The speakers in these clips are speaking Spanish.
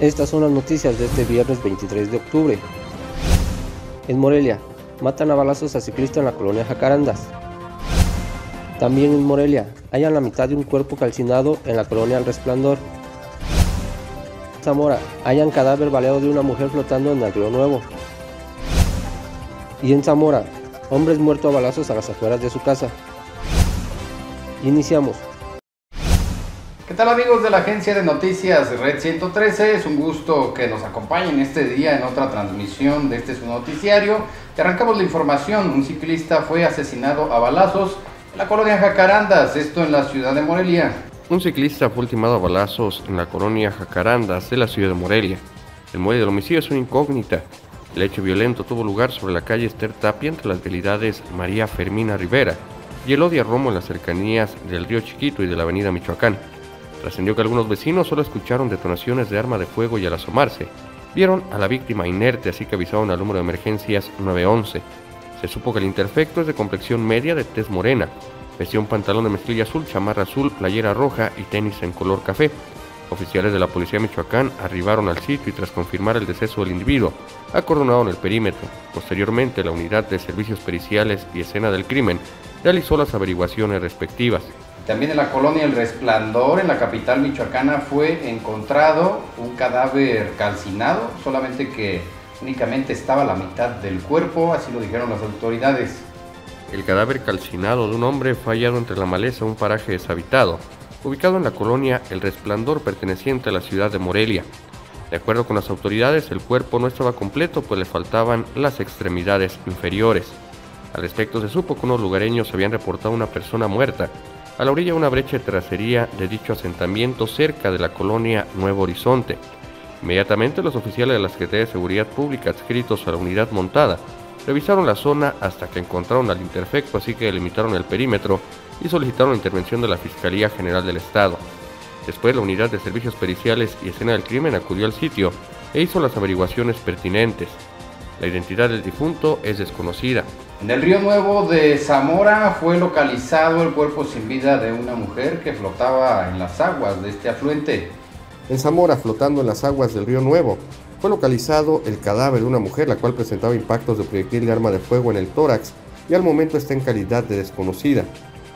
Estas son las noticias de este viernes 23 de octubre. En Morelia, matan a balazos a ciclista en la colonia Jacarandas. También en Morelia, hallan la mitad de un cuerpo calcinado en la colonia El Resplandor. Zamora, hallan cadáver baleado de una mujer flotando en el río Nuevo. Y en Zamora, hombres muertos a balazos a las afueras de su casa. Iniciamos. ¿Qué tal amigos de la agencia de noticias Red 113? Es un gusto que nos acompañen este día en otra transmisión de este su noticiario. Te arrancamos la información. Un ciclista fue asesinado a balazos en la colonia Jacarandas, esto en la ciudad de Morelia. Un ciclista fue ultimado a balazos en la colonia Jacarandas de la ciudad de Morelia. El muelle del homicidio es una incógnita. El hecho violento tuvo lugar sobre la calle Esther Tapia entre las vialidades María Fermina Rivera y el Odia Romo en las cercanías del río Chiquito y de la avenida Michoacán. Trascendió que algunos vecinos solo escucharon detonaciones de arma de fuego y al asomarse, vieron a la víctima inerte, así que avisaron al número de emergencias 911. Se supo que el interfecto es de complexión media de tez morena. Vestía un pantalón de mezclilla azul, chamarra azul, playera roja y tenis en color café. Oficiales de la Policía Michoacán arribaron al sitio y tras confirmar el deceso del individuo, acordonaron el perímetro. Posteriormente, la unidad de servicios periciales y escena del crimen realizó las averiguaciones respectivas. También en la colonia El Resplandor, en la capital michoacana, fue encontrado un cadáver calcinado, solamente que únicamente estaba la mitad del cuerpo, así lo dijeron las autoridades. El cadáver calcinado de un hombre fue hallado entre la maleza un paraje deshabitado, ubicado en la colonia El Resplandor perteneciente a la ciudad de Morelia. De acuerdo con las autoridades, el cuerpo no estaba completo, pues le faltaban las extremidades inferiores. Al respecto se supo que unos lugareños habían reportado una persona muerta, a la orilla de una brecha de tracería de dicho asentamiento cerca de la colonia Nuevo Horizonte. Inmediatamente los oficiales de la Secretaría de Seguridad Pública adscritos a la unidad montada revisaron la zona hasta que encontraron al interfecto, así que delimitaron el perímetro y solicitaron la intervención de la Fiscalía General del Estado. Después la unidad de servicios periciales y escena del crimen acudió al sitio e hizo las averiguaciones pertinentes. La identidad del difunto es desconocida. En el río Nuevo de Zamora fue localizado el cuerpo sin vida de una mujer que flotaba en las aguas de este afluente. En Zamora, flotando en las aguas del río Nuevo, fue localizado el cadáver de una mujer la cual presentaba impactos de proyectil de arma de fuego en el tórax y al momento está en calidad de desconocida.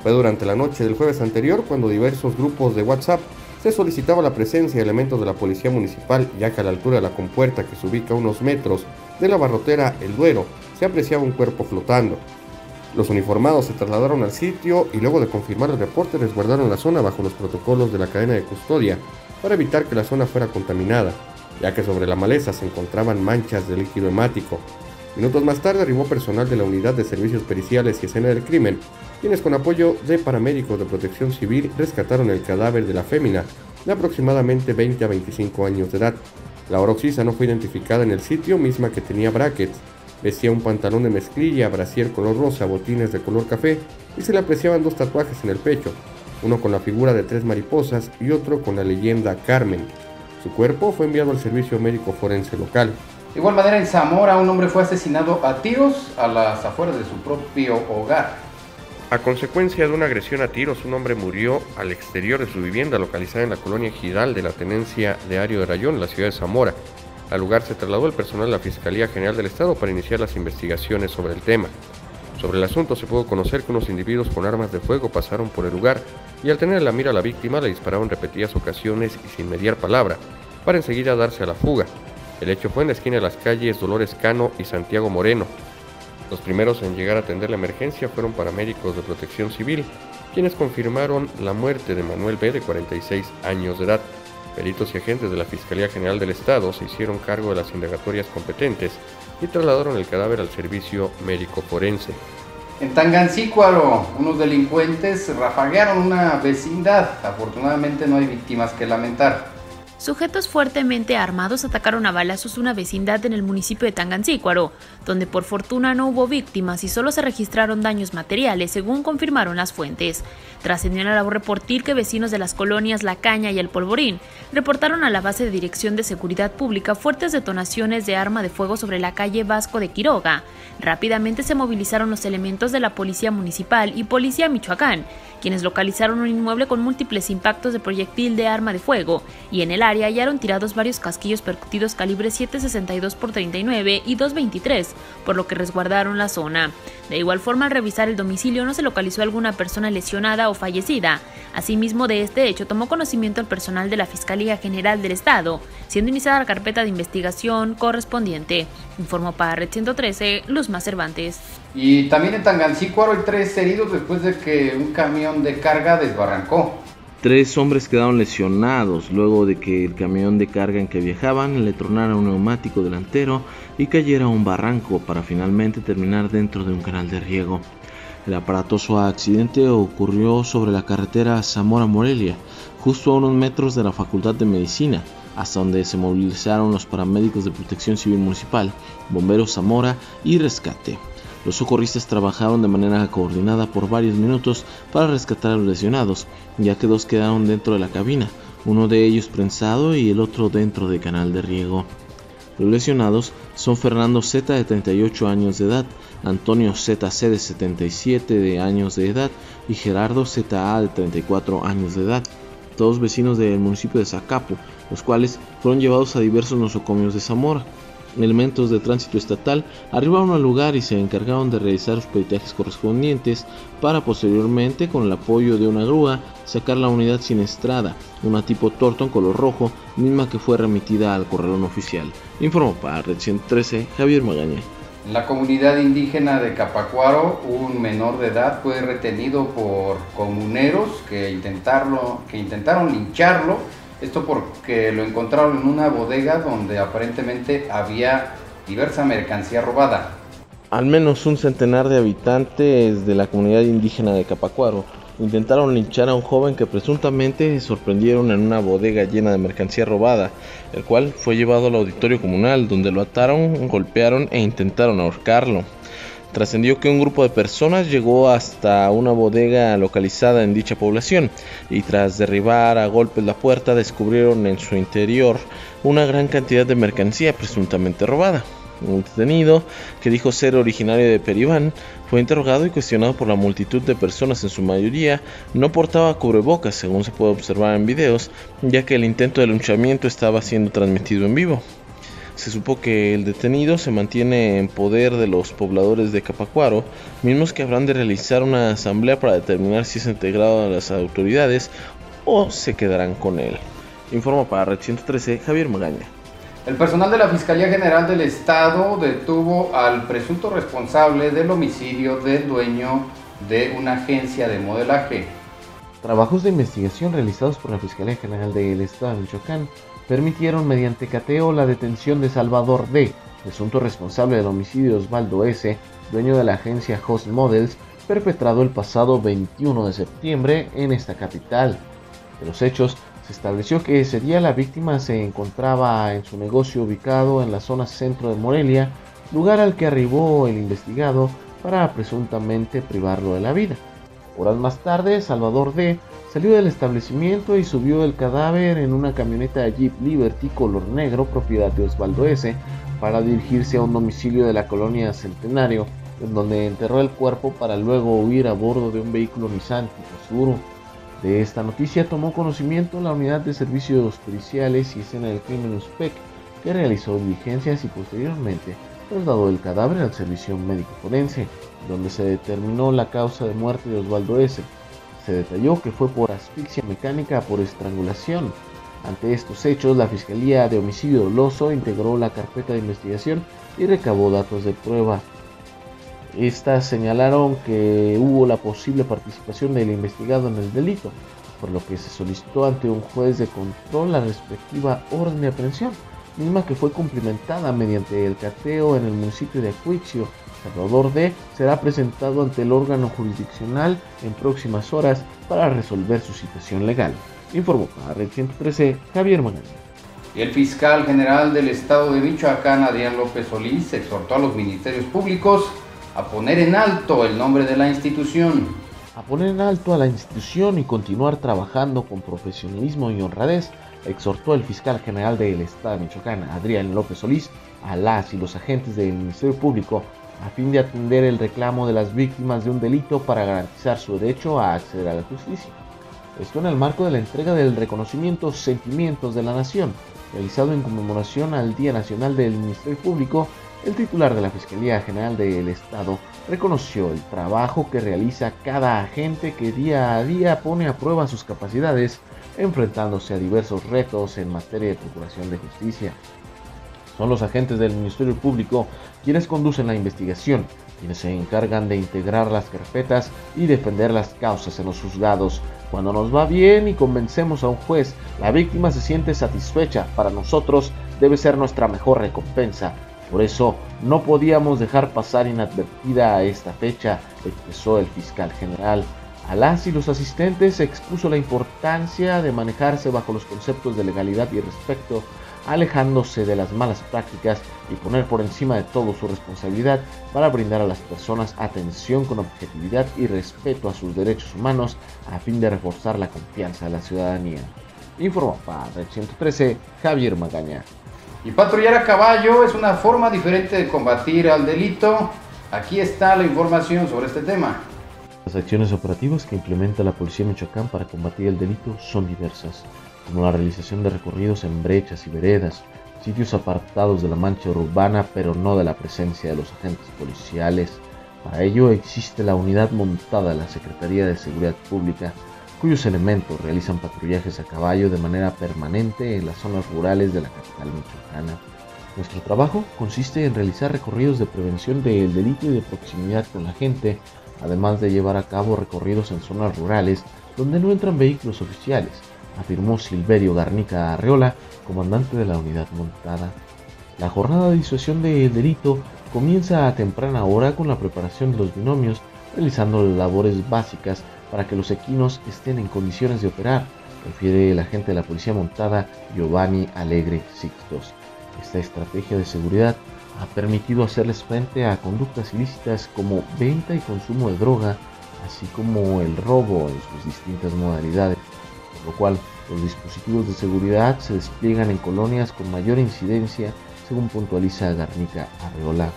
Fue durante la noche del jueves anterior cuando diversos grupos de WhatsApp se solicitaba la presencia de elementos de la policía municipal ya que a la altura de la compuerta que se ubica a unos metros de la barrotera El Duero se apreciaba un cuerpo flotando. Los uniformados se trasladaron al sitio y luego de confirmar el reporte resguardaron la zona bajo los protocolos de la cadena de custodia para evitar que la zona fuera contaminada, ya que sobre la maleza se encontraban manchas de líquido hemático. Minutos más tarde arribó personal de la Unidad de Servicios Periciales y Escena del Crimen, quienes con apoyo de paramédicos de protección civil rescataron el cadáver de la fémina de aproximadamente 20 a 25 años de edad. La oroxisa no fue identificada en el sitio, misma que tenía brackets, Vestía un pantalón de mezclilla, brasier color rosa, botines de color café y se le apreciaban dos tatuajes en el pecho, uno con la figura de tres mariposas y otro con la leyenda Carmen. Su cuerpo fue enviado al servicio médico forense local. De igual manera, en Zamora, un hombre fue asesinado a tiros a las afueras de su propio hogar. A consecuencia de una agresión a tiros, un hombre murió al exterior de su vivienda localizada en la colonia Gidal de la tenencia de Ario de Rayón, en la ciudad de Zamora. Al lugar se trasladó el personal de la Fiscalía General del Estado para iniciar las investigaciones sobre el tema. Sobre el asunto se pudo conocer que unos individuos con armas de fuego pasaron por el lugar y al tener en la mira a la víctima le dispararon repetidas ocasiones y sin mediar palabra, para enseguida darse a la fuga. El hecho fue en la esquina de las calles Dolores Cano y Santiago Moreno. Los primeros en llegar a atender la emergencia fueron paramédicos de protección civil, quienes confirmaron la muerte de Manuel B. de 46 años de edad. Peritos y agentes de la Fiscalía General del Estado se hicieron cargo de las indagatorias competentes y trasladaron el cadáver al servicio médico forense. En Tangancícuaro, unos delincuentes rafaguearon una vecindad. Afortunadamente no hay víctimas que lamentar. Sujetos fuertemente armados atacaron a balazos una vecindad en el municipio de Tangancícuaro, donde por fortuna no hubo víctimas y solo se registraron daños materiales, según confirmaron las fuentes. Trascendió en la labor reportir que vecinos de las colonias La Caña y El Polvorín reportaron a la base de Dirección de Seguridad Pública fuertes detonaciones de arma de fuego sobre la calle Vasco de Quiroga. Rápidamente se movilizaron los elementos de la Policía Municipal y Policía Michoacán, quienes localizaron un inmueble con múltiples impactos de proyectil de arma de fuego y en el área funeraria hallaron tirados varios casquillos percutidos calibre 7.62 x 39 y 2.23, por lo que resguardaron la zona. De igual forma, al revisar el domicilio no se localizó alguna persona lesionada o fallecida. Asimismo, de este hecho tomó conocimiento el personal de la Fiscalía General del Estado, siendo iniciada la carpeta de investigación correspondiente. Informó para Red 113, Luz Más Cervantes. Y también en Tangancícuaro hay tres heridos después de que un camión de carga desbarrancó. Tres hombres quedaron lesionados luego de que el camión de carga en que viajaban le tronara un neumático delantero y cayera a un barranco para finalmente terminar dentro de un canal de riego. El aparatoso accidente ocurrió sobre la carretera Zamora-Morelia, justo a unos metros de la Facultad de Medicina, hasta donde se movilizaron los paramédicos de Protección Civil Municipal, Bomberos Zamora y Rescate. Los socorristas trabajaron de manera coordinada por varios minutos para rescatar a los lesionados, ya que dos quedaron dentro de la cabina, uno de ellos prensado y el otro dentro del canal de riego. Los lesionados son Fernando Z de 38 años de edad, Antonio ZC de 77 de años de edad y Gerardo ZA de 34 años de edad, todos vecinos del municipio de Zacapo, los cuales fueron llevados a diversos nosocomios de Zamora elementos de tránsito estatal arribaron al lugar y se encargaron de realizar los peritajes correspondientes para posteriormente, con el apoyo de una grúa, sacar la unidad siniestrada, una tipo Torton color rojo, misma que fue remitida al corralón oficial. Informó para Red 113 Javier Magaña. En la comunidad indígena de Capacuaro, un menor de edad fue retenido por comuneros que, que intentaron lincharlo esto porque lo encontraron en una bodega donde aparentemente había diversa mercancía robada. Al menos un centenar de habitantes de la comunidad indígena de Capacuaro intentaron linchar a un joven que presuntamente sorprendieron en una bodega llena de mercancía robada, el cual fue llevado al auditorio comunal donde lo ataron, golpearon e intentaron ahorcarlo. Trascendió que un grupo de personas llegó hasta una bodega localizada en dicha población y tras derribar a golpes la puerta descubrieron en su interior una gran cantidad de mercancía presuntamente robada. Un detenido, que dijo ser originario de Peribán, fue interrogado y cuestionado por la multitud de personas, en su mayoría no portaba cubrebocas, según se puede observar en videos, ya que el intento de linchamiento estaba siendo transmitido en vivo. Se supo que el detenido se mantiene en poder de los pobladores de Capacuaro, mismos que habrán de realizar una asamblea para determinar si es integrado a las autoridades o se quedarán con él. Informa para Red 113 Javier Magaña. El personal de la Fiscalía General del Estado detuvo al presunto responsable del homicidio del dueño de una agencia de modelaje. Trabajos de investigación realizados por la Fiscalía General del Estado de Michoacán permitieron mediante cateo la detención de Salvador D., presunto responsable del homicidio de Osvaldo S., dueño de la agencia Host Models, perpetrado el pasado 21 de septiembre en esta capital. De los hechos, se estableció que ese día la víctima se encontraba en su negocio ubicado en la zona centro de Morelia, lugar al que arribó el investigado para presuntamente privarlo de la vida. Horas más tarde, Salvador D Salió del establecimiento y subió el cadáver en una camioneta Jeep Liberty color negro propiedad de Osvaldo S. para dirigirse a un domicilio de la colonia Centenario, en donde enterró el cuerpo para luego huir a bordo de un vehículo Nissan tipo De esta noticia tomó conocimiento la unidad de servicios periciales y escena del crimen USPEC, que realizó diligencias y posteriormente trasladó el cadáver al servicio médico forense, donde se determinó la causa de muerte de Osvaldo S se detalló que fue por asfixia mecánica por estrangulación. Ante estos hechos, la Fiscalía de Homicidio Doloso integró la carpeta de investigación y recabó datos de prueba. Estas señalaron que hubo la posible participación del investigado en el delito, por lo que se solicitó ante un juez de control la respectiva orden de aprehensión, misma que fue cumplimentada mediante el cateo en el municipio de Acuixio Salvador D será presentado ante el órgano jurisdiccional en próximas horas para resolver su situación legal. Informó para Red 113 Javier Magaña. Y el fiscal general del estado de Michoacán, Adrián López Solís, exhortó a los ministerios públicos a poner en alto el nombre de la institución. A poner en alto a la institución y continuar trabajando con profesionalismo y honradez, exhortó el fiscal general del estado de Michoacán, Adrián López Solís, a las y los agentes del Ministerio Público a fin de atender el reclamo de las víctimas de un delito para garantizar su derecho a acceder a la justicia. Esto en el marco de la entrega del reconocimiento Sentimientos de la Nación, realizado en conmemoración al Día Nacional del Ministerio Público, el titular de la Fiscalía General del Estado reconoció el trabajo que realiza cada agente que día a día pone a prueba sus capacidades, enfrentándose a diversos retos en materia de procuración de justicia. Son los agentes del Ministerio Público quienes conducen la investigación, quienes se encargan de integrar las carpetas y defender las causas en los juzgados. Cuando nos va bien y convencemos a un juez, la víctima se siente satisfecha. Para nosotros debe ser nuestra mejor recompensa. Por eso no podíamos dejar pasar inadvertida esta fecha, expresó el fiscal general. A las y los asistentes expuso la importancia de manejarse bajo los conceptos de legalidad y respeto alejándose de las malas prácticas y poner por encima de todo su responsabilidad para brindar a las personas atención con objetividad y respeto a sus derechos humanos a fin de reforzar la confianza de la ciudadanía. Informó para Red 113 Javier Magaña. Y patrullar a caballo es una forma diferente de combatir al delito. Aquí está la información sobre este tema. Las acciones operativas que implementa la Policía Michoacán para combatir el delito son diversas como la realización de recorridos en brechas y veredas, sitios apartados de la mancha urbana pero no de la presencia de los agentes policiales. Para ello existe la unidad montada de la Secretaría de Seguridad Pública, cuyos elementos realizan patrullajes a caballo de manera permanente en las zonas rurales de la capital michoacana. Nuestro trabajo consiste en realizar recorridos de prevención del delito y de proximidad con la gente, además de llevar a cabo recorridos en zonas rurales donde no entran vehículos oficiales, afirmó Silverio Garnica Arreola, comandante de la unidad montada. La jornada de disuasión del delito comienza a temprana hora con la preparación de los binomios, realizando labores básicas para que los equinos estén en condiciones de operar, refiere el agente de la policía montada Giovanni Alegre Sixtos. Esta estrategia de seguridad ha permitido hacerles frente a conductas ilícitas como venta y consumo de droga, así como el robo en sus distintas modalidades lo cual los dispositivos de seguridad se despliegan en colonias con mayor incidencia, según puntualiza Garnica Arreola.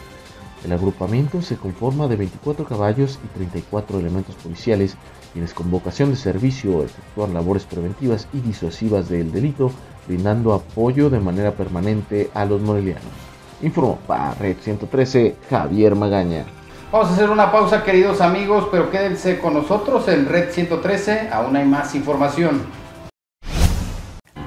El agrupamiento se conforma de 24 caballos y 34 elementos policiales, quienes con vocación de servicio efectúan labores preventivas y disuasivas del delito, brindando apoyo de manera permanente a los morelianos. Informó para Red 113 Javier Magaña. Vamos a hacer una pausa, queridos amigos, pero quédense con nosotros en Red 113, aún hay más información.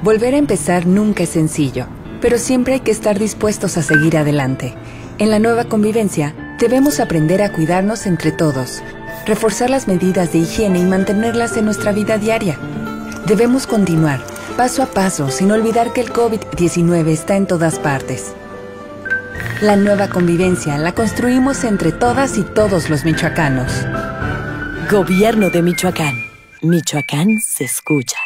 Volver a empezar nunca es sencillo, pero siempre hay que estar dispuestos a seguir adelante. En la nueva convivencia, debemos aprender a cuidarnos entre todos, reforzar las medidas de higiene y mantenerlas en nuestra vida diaria. Debemos continuar, paso a paso, sin olvidar que el COVID-19 está en todas partes. La nueva convivencia la construimos entre todas y todos los michoacanos. Gobierno de Michoacán. Michoacán se escucha.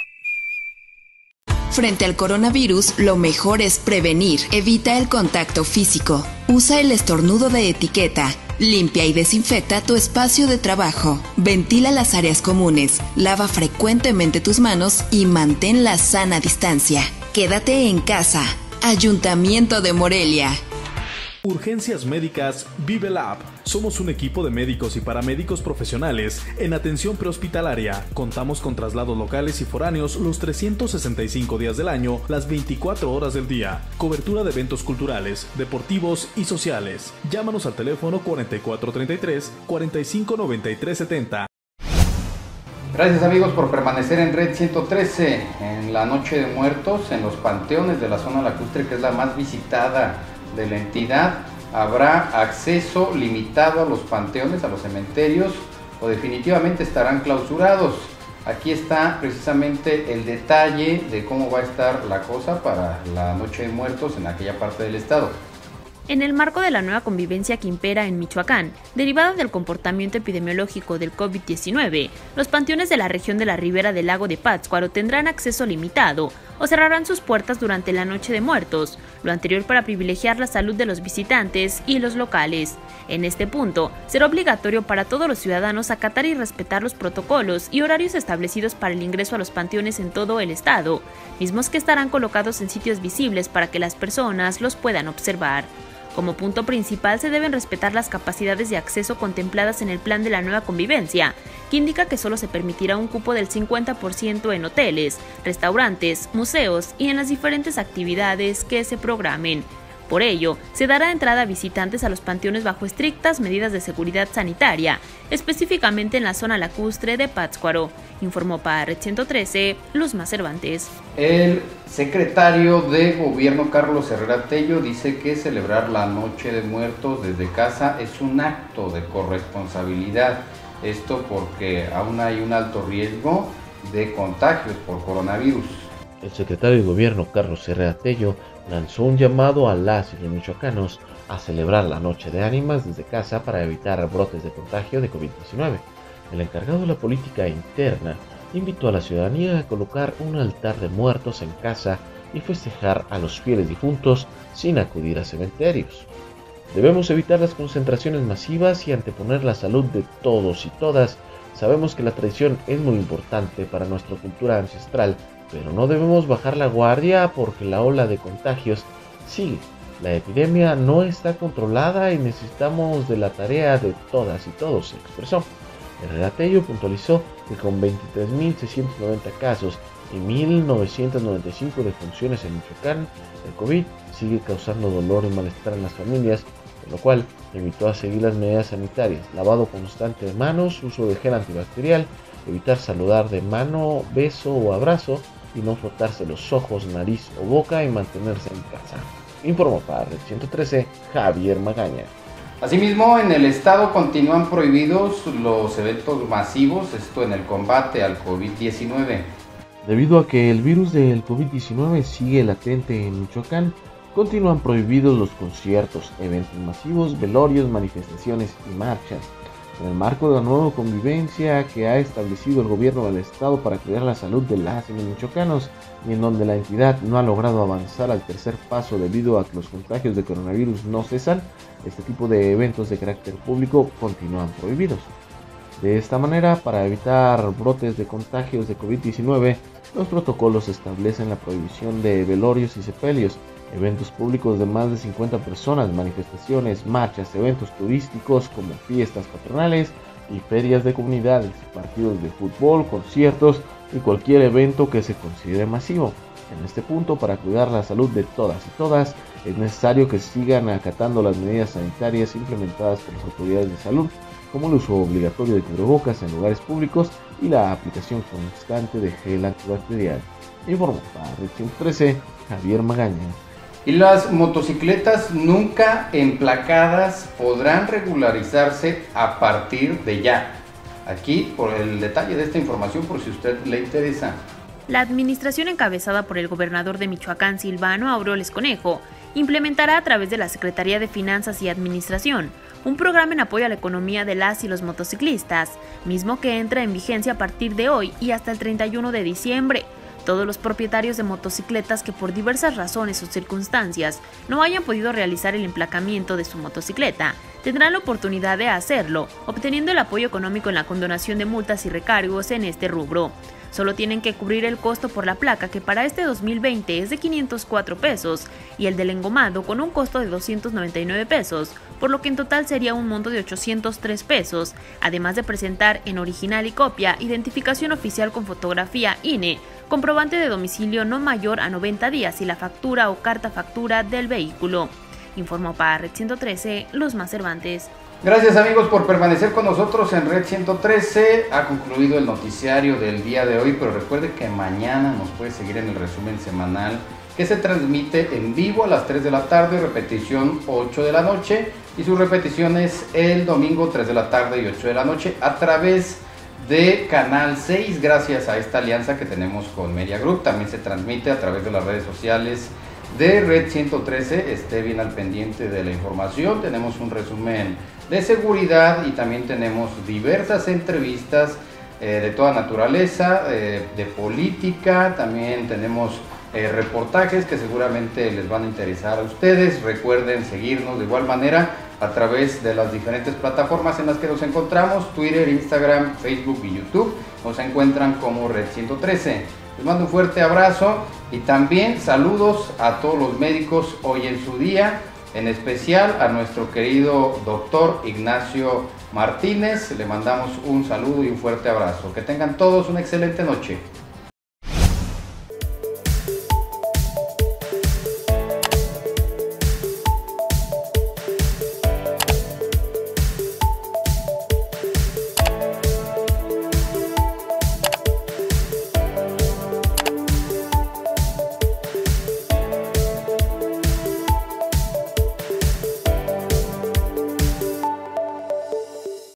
Frente al coronavirus, lo mejor es prevenir. Evita el contacto físico. Usa el estornudo de etiqueta. Limpia y desinfecta tu espacio de trabajo. Ventila las áreas comunes. Lava frecuentemente tus manos y mantén la sana distancia. Quédate en casa. Ayuntamiento de Morelia. Urgencias Médicas Vive Lab. Somos un equipo de médicos y paramédicos profesionales en atención prehospitalaria. Contamos con traslados locales y foráneos los 365 días del año, las 24 horas del día. Cobertura de eventos culturales, deportivos y sociales. Llámanos al teléfono 4433 459370. Gracias amigos por permanecer en Red 113 en la Noche de Muertos en los panteones de la zona lacustre que es la más visitada de la entidad habrá acceso limitado a los panteones, a los cementerios o definitivamente estarán clausurados. Aquí está precisamente el detalle de cómo va a estar la cosa para la Noche de Muertos en aquella parte del estado. En el marco de la nueva convivencia que impera en Michoacán, derivada del comportamiento epidemiológico del COVID-19, los panteones de la región de la ribera del lago de Pátzcuaro tendrán acceso limitado o cerrarán sus puertas durante la Noche de Muertos, lo anterior para privilegiar la salud de los visitantes y los locales. En este punto, será obligatorio para todos los ciudadanos acatar y respetar los protocolos y horarios establecidos para el ingreso a los panteones en todo el estado, mismos que estarán colocados en sitios visibles para que las personas los puedan observar. Como punto principal se deben respetar las capacidades de acceso contempladas en el plan de la nueva convivencia, que indica que solo se permitirá un cupo del 50% en hoteles, restaurantes, museos y en las diferentes actividades que se programen. Por ello, se dará entrada a visitantes a los panteones bajo estrictas medidas de seguridad sanitaria, específicamente en la zona lacustre de Pátzcuaro, informó para Red 113 Luzma Cervantes. El secretario de Gobierno Carlos Herrera Tello dice que celebrar la Noche de Muertos desde casa es un acto de corresponsabilidad. Esto porque aún hay un alto riesgo de contagios por coronavirus. El secretario de Gobierno Carlos Herrera Tello lanzó un llamado a las y los michoacanos a celebrar la Noche de Ánimas desde casa para evitar brotes de contagio de COVID-19. El encargado de la política interna invitó a la ciudadanía a colocar un altar de muertos en casa y festejar a los fieles difuntos sin acudir a cementerios. Debemos evitar las concentraciones masivas y anteponer la salud de todos y todas. Sabemos que la tradición es muy importante para nuestra cultura ancestral pero no debemos bajar la guardia porque la ola de contagios sigue. La epidemia no está controlada y necesitamos de la tarea de todas y todos, se expresó. Relatello puntualizó que con 23.690 casos y 1.995 defunciones en Michoacán, el COVID sigue causando dolor y malestar en las familias, por lo cual invitó a seguir las medidas sanitarias, lavado constante de manos, uso de gel antibacterial, evitar saludar de mano, beso o abrazo, y no frotarse los ojos, nariz o boca y mantenerse en casa. Informó para Red 113 Javier Magaña. Asimismo, en el estado continúan prohibidos los eventos masivos, esto en el combate al COVID-19. Debido a que el virus del COVID-19 sigue latente en Michoacán, continúan prohibidos los conciertos, eventos masivos, velorios, manifestaciones y marchas en el marco de la nueva convivencia que ha establecido el gobierno del estado para cuidar la salud de las y los michoacanos y en donde la entidad no ha logrado avanzar al tercer paso debido a que los contagios de coronavirus no cesan, este tipo de eventos de carácter público continúan prohibidos. De esta manera, para evitar brotes de contagios de COVID-19, los protocolos establecen la prohibición de velorios y sepelios, eventos públicos de más de 50 personas, manifestaciones, marchas, eventos turísticos como fiestas patronales y ferias de comunidades, partidos de fútbol, conciertos y cualquier evento que se considere masivo. En este punto, para cuidar la salud de todas y todas, es necesario que sigan acatando las medidas sanitarias implementadas por las autoridades de salud, como el uso obligatorio de cubrebocas en lugares públicos y la aplicación constante de gel antibacterial. Informó para Red 113, Javier Magaña. Y las motocicletas nunca emplacadas podrán regularizarse a partir de ya. Aquí por el detalle de esta información por si usted le interesa. La administración encabezada por el gobernador de Michoacán, Silvano Aureoles Conejo, implementará a través de la Secretaría de Finanzas y Administración un programa en apoyo a la economía de las y los motociclistas, mismo que entra en vigencia a partir de hoy y hasta el 31 de diciembre. Todos los propietarios de motocicletas que por diversas razones o circunstancias no hayan podido realizar el emplacamiento de su motocicleta tendrán la oportunidad de hacerlo, obteniendo el apoyo económico en la condonación de multas y recargos en este rubro. Solo tienen que cubrir el costo por la placa que para este 2020 es de 504 pesos y el del engomado con un costo de 299 pesos, por lo que en total sería un monto de 803 pesos, además de presentar en original y copia identificación oficial con fotografía INE, comprobante de domicilio no mayor a 90 días y la factura o carta factura del vehículo. Informó para Red 113 Luzma Cervantes. Gracias amigos por permanecer con nosotros en Red 113. Ha concluido el noticiario del día de hoy, pero recuerde que mañana nos puede seguir en el resumen semanal que se transmite en vivo a las 3 de la tarde, repetición 8 de la noche y sus repeticiones el domingo 3 de la tarde y 8 de la noche a través de Canal 6 gracias a esta alianza que tenemos con Media Group. También se transmite a través de las redes sociales de Red 113. Esté bien al pendiente de la información. Tenemos un resumen de seguridad y también tenemos diversas entrevistas eh, de toda naturaleza, eh, de política, también tenemos eh, reportajes que seguramente les van a interesar a ustedes. Recuerden seguirnos de igual manera a través de las diferentes plataformas en las que nos encontramos, Twitter, Instagram, Facebook y YouTube. Nos encuentran como Red 113. Les mando un fuerte abrazo y también saludos a todos los médicos hoy en su día en especial a nuestro querido doctor Ignacio Martínez. Le mandamos un saludo y un fuerte abrazo. Que tengan todos una excelente noche.